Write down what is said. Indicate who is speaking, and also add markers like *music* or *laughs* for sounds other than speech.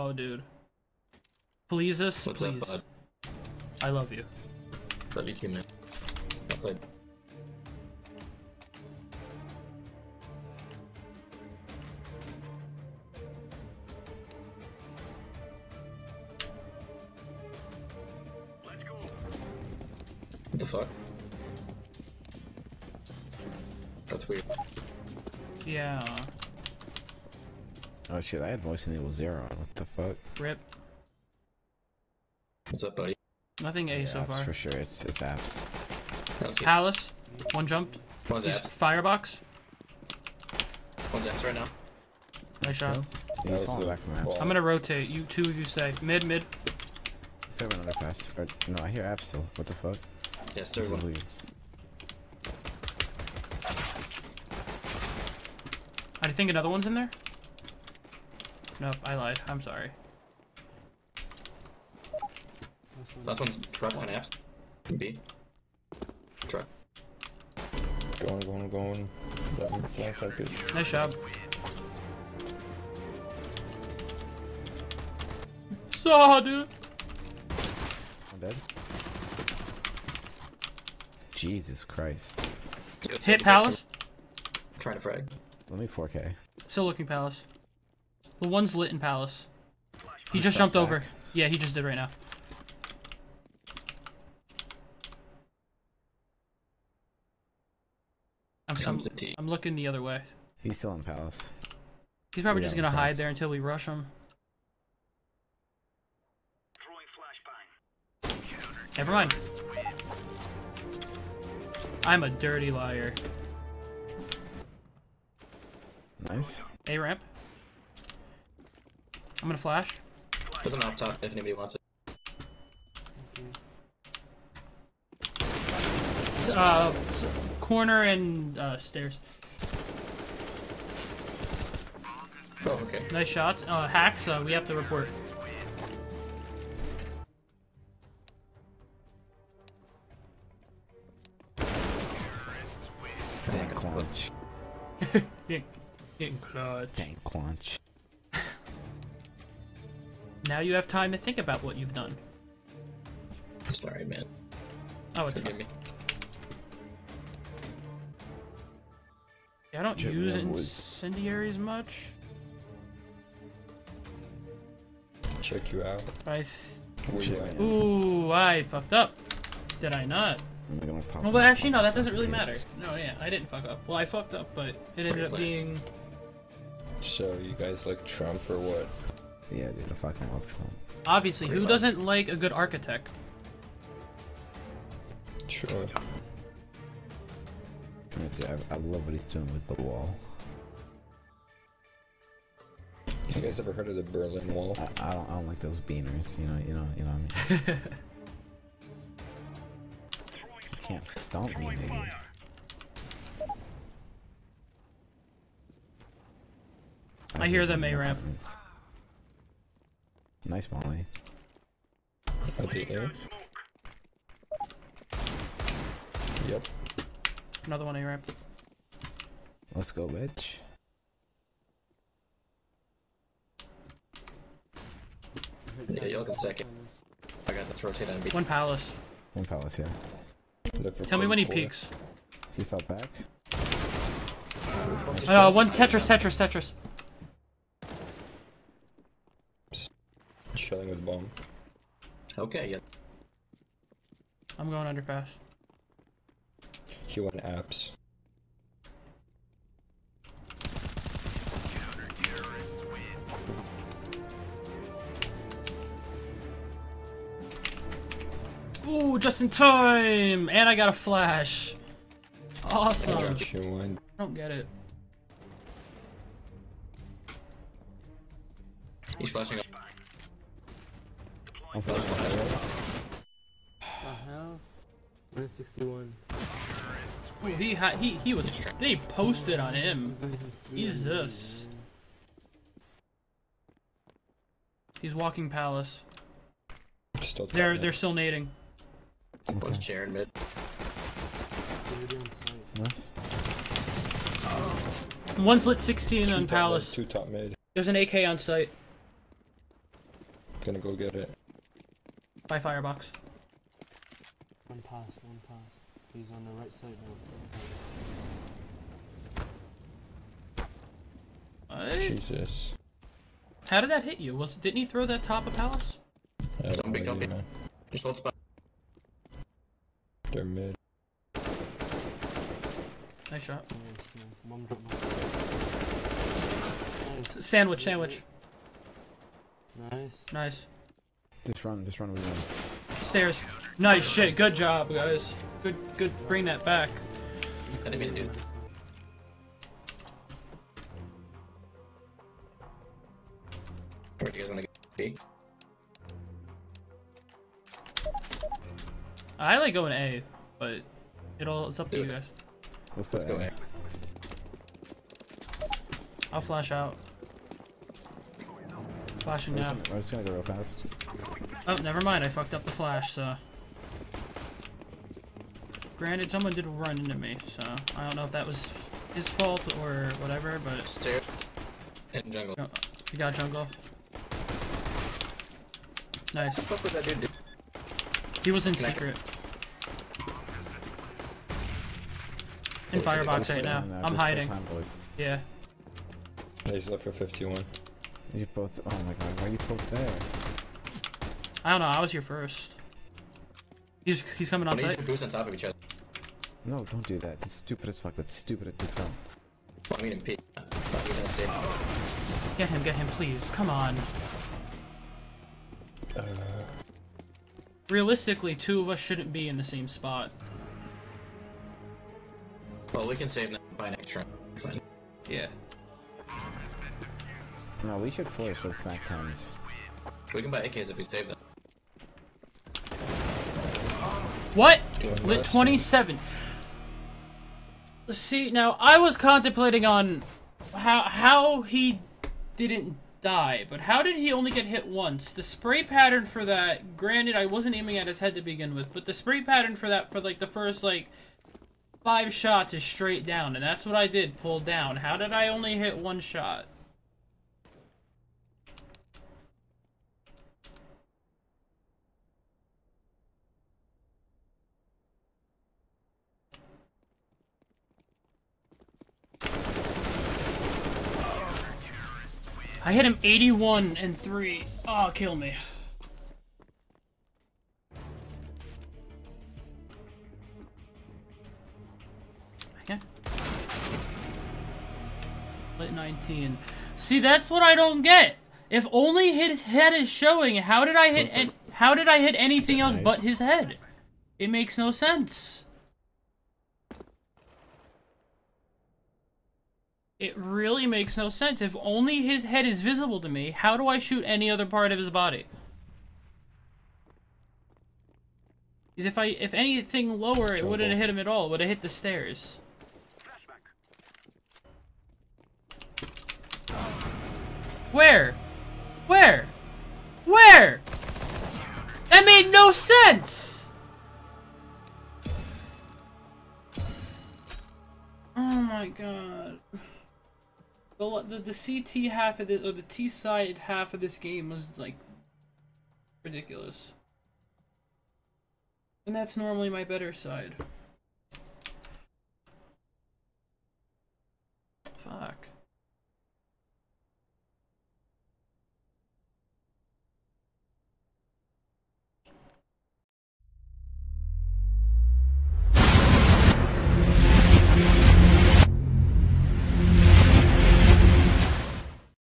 Speaker 1: Whoa, dude. Please us,
Speaker 2: What's up,
Speaker 1: please.
Speaker 2: bud?
Speaker 1: I love you.
Speaker 2: Love you too, man. Well played. What the fuck? That's weird.
Speaker 1: Yeah.
Speaker 3: Oh shit, I had voice enabled zero. What the fuck?
Speaker 1: Rip.
Speaker 2: What's up, buddy?
Speaker 1: Nothing A
Speaker 3: Yeah,
Speaker 1: so
Speaker 3: apps
Speaker 1: far.
Speaker 3: For sure, it's, it's apps.
Speaker 2: Sounds good.
Speaker 1: Palace. One jumped.
Speaker 2: One's
Speaker 1: He's
Speaker 2: apps.
Speaker 1: firebox.
Speaker 2: One's apps right now.
Speaker 1: Nice shot.
Speaker 3: Kill.
Speaker 4: That
Speaker 3: He's
Speaker 4: was
Speaker 3: falling
Speaker 4: the
Speaker 3: back from apps.
Speaker 1: I'm gonna rotate. You two of you say mid mid.
Speaker 3: Could have another pass. Or, no, I hear apps still. What the fuck?
Speaker 2: Yes,
Speaker 3: This
Speaker 2: third one.
Speaker 3: weird.
Speaker 1: I think another one's in there. Nope, I lied. I'm sorry.
Speaker 2: Last one's truck on apps. B. Truck.
Speaker 4: Going, going, going. Down, flash like it.
Speaker 1: Nice job. Saw, dude.
Speaker 3: I'm dead. Jesus Christ.
Speaker 1: Hit Palace.
Speaker 2: Trying to frag.
Speaker 3: Let me 4K.
Speaker 1: Still looking Palace. The one's lit in Palace. He just
Speaker 3: Steps
Speaker 1: jumped over. Yeah, he just did right now. I'm, I'm,
Speaker 2: Comes the T.
Speaker 1: I'm looking the other way.
Speaker 3: He's still in Palace.
Speaker 1: He's probably
Speaker 3: Yeah,
Speaker 1: just gonna hide
Speaker 3: perhaps.
Speaker 1: there until we rush him. Never mind. I'm a dirty liar.
Speaker 3: Nice.
Speaker 1: A ramp. I'm gonna flash.
Speaker 2: Put an up top if anybody wants it.
Speaker 1: Uh, corner and uh, stairs.
Speaker 2: Oh, okay.
Speaker 1: Nice shots. Uh, hacks. Uh, we have to report.
Speaker 3: Dank launch.
Speaker 1: Getting, getting clutch.
Speaker 3: Dank launch.
Speaker 1: Now you have time to think about what you've done.
Speaker 2: I'm Sorry, man.
Speaker 1: Oh, it's
Speaker 2: Forgive
Speaker 1: fine.
Speaker 2: me.
Speaker 1: Yeah, I don't
Speaker 3: Chip
Speaker 1: use
Speaker 3: Redwoods.
Speaker 1: incendiaries much.
Speaker 4: Check you out.
Speaker 1: But I th-
Speaker 4: Where you
Speaker 3: Shit,
Speaker 4: at?
Speaker 3: man.
Speaker 1: Ooh, I fucked up. Did I not?
Speaker 3: I'm gonna pop
Speaker 1: Well, but actually, no, that doesn't really matter. No, yeah, I didn't fuck up. Well, I fucked up, but it ended up
Speaker 2: Great
Speaker 1: being.
Speaker 4: So, you guys like Trump or what?
Speaker 3: Yeah, dude, I fucking love Trump.
Speaker 1: Obviously, who
Speaker 2: Great
Speaker 1: doesn't like a good architect?
Speaker 4: Sure.
Speaker 3: I, I love what he's doing with the wall.
Speaker 4: You guys ever heard of the Berlin Wall?
Speaker 3: I, I don't I don't like those beaners, you know, you know, you know what I mean? *laughs* You can't stomp me, nigga.
Speaker 1: I hear
Speaker 3: hate
Speaker 1: them
Speaker 3: when that
Speaker 1: A-ramp.
Speaker 3: Happens. Nice Molly.
Speaker 4: Okay, the A? Yep.
Speaker 1: Another one A ramp.
Speaker 3: Let's go, bitch.
Speaker 2: Yeah, y'all can second. I got this rotate on B.
Speaker 1: One palace.
Speaker 3: One palace, yeah.
Speaker 4: Look for
Speaker 1: Tell me when he
Speaker 4: four.
Speaker 1: peeks.
Speaker 3: He fell back.
Speaker 1: Uh, one Tetris, Tetris, Tetris.
Speaker 4: Chilling with bomb.
Speaker 2: Okay, yeah.
Speaker 1: I'm going underpass.
Speaker 4: He went apps.
Speaker 1: Ooh, just in time! And I got a flash. Awesome. I
Speaker 4: He
Speaker 1: don't get it.
Speaker 2: He's flashing up.
Speaker 3: I'm flashing.
Speaker 5: I have 161.
Speaker 1: Ooh, he ha he he was they posted on him. Jesus. He's walking palace.
Speaker 4: Still
Speaker 1: They're
Speaker 4: mid.
Speaker 1: they're still nading.
Speaker 2: One's chair in mid.
Speaker 3: Nice.
Speaker 1: One's lit 16
Speaker 4: Two
Speaker 1: on
Speaker 4: top mid,
Speaker 1: palace.
Speaker 4: Two top mid.
Speaker 1: There's an AK on site.
Speaker 4: Gonna go get it.
Speaker 1: By firebox.
Speaker 5: One pass, one pass. He's on the right side now.
Speaker 1: What?
Speaker 4: Jesus.
Speaker 1: How did that hit you? Was didn't he throw that top of palace?
Speaker 4: I have
Speaker 2: Zombie,
Speaker 4: no
Speaker 2: zombie.
Speaker 4: idea, man.
Speaker 2: Just hold spot.
Speaker 4: They're mid.
Speaker 1: Nice shot.
Speaker 5: Nice, nice. Bomb. Nice.
Speaker 1: Sandwich, sandwich.
Speaker 5: Nice.
Speaker 1: Nice.
Speaker 3: Just run, just run, we run.
Speaker 1: Stairs. Nice shit. Good job, guys. Good, good. Bring that back.
Speaker 2: Gotta do that. Where do you guys want to get B?
Speaker 1: I like going A, but it'll it's up to
Speaker 2: Do
Speaker 1: you guys.
Speaker 3: Let's go.
Speaker 2: Let's go
Speaker 3: A.
Speaker 2: A.
Speaker 1: I'll flash out. Flashing
Speaker 3: We're
Speaker 1: now.
Speaker 3: just, gonna, just gonna go real fast.
Speaker 1: Oh, never mind. I fucked up the flash. So. Granted, someone did run into me, so I don't know if that was his fault or whatever, but
Speaker 2: Stair. And jungle.
Speaker 1: oh, we got jungle. Nice.
Speaker 2: What the fuck was that dude do?
Speaker 1: He was in
Speaker 2: Connect.
Speaker 1: secret. In
Speaker 2: Close to the
Speaker 1: firebox right now. I'm hiding.
Speaker 3: full-time bullets.
Speaker 1: Yeah.
Speaker 4: He's left for 51.
Speaker 3: You both. Oh my god, why are you both there?
Speaker 1: I don't know. I was here first. He's he's coming
Speaker 2: Why
Speaker 1: on
Speaker 2: don't
Speaker 1: site.
Speaker 2: boost on top of each other?
Speaker 3: No, don't do that. That's stupid as fuck. That's stupid. Just don't.
Speaker 2: I mean in P. But he's in a safe.
Speaker 1: Get him, get him, please. Come on.
Speaker 4: Uh,
Speaker 1: Realistically, two of us shouldn't be in the same spot.
Speaker 2: Well, we can save now by next round.
Speaker 1: Yeah.
Speaker 3: No, we should force with back tens.
Speaker 2: We can buy AKs if we save them.
Speaker 1: What?
Speaker 4: Doing
Speaker 1: Lit
Speaker 4: what?
Speaker 1: 27. See, now I was contemplating on how how he didn't die, but how did he only get hit once? The spray pattern for that, granted I wasn't aiming at his head to begin with, but the spray pattern for that for like the first like five shots is straight down, and that's what I did, pull down. How did I only hit one shot? I hit him 81 and 3. Oh, kill me. Okay. Lit 19. See, that's what I don't get. If only his head is showing, how did I hit how did I hit anything else but his head? It makes no sense. It really makes no sense. If only his head is visible to me, how do I shoot any other part of his body? Because if I if anything lower, it wouldn't have hit him at all. It would have hit the stairs. Where? Where? Where? That made no sense! Oh my god. The, the, the CT half of this, or the T side half of this game was like ridiculous. And that's normally my better side.